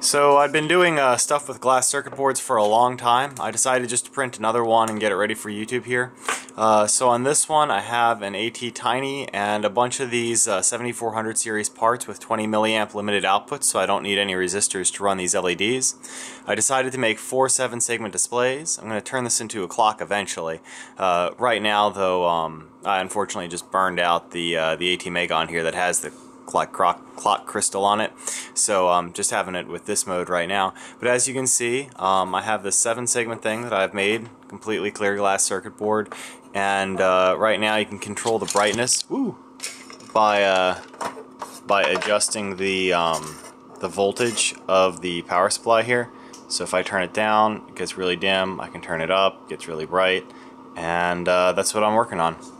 So I've been doing uh, stuff with glass circuit boards for a long time. I decided just to print another one and get it ready for YouTube here. Uh, so on this one I have an ATtiny and a bunch of these uh, 7400 series parts with 20 milliamp limited output so I don't need any resistors to run these LEDs. I decided to make four 7 segment displays. I'm going to turn this into a clock eventually. Uh, right now though um, I unfortunately just burned out the, uh, the ATmega on here that has the clock, clock, clock crystal on it. So I'm um, just having it with this mode right now. But as you can see, um, I have this seven segment thing that I've made, completely clear glass circuit board. And uh, right now you can control the brightness by uh, by adjusting the um, the voltage of the power supply here. So if I turn it down, it gets really dim. I can turn it up, it gets really bright. And uh, that's what I'm working on.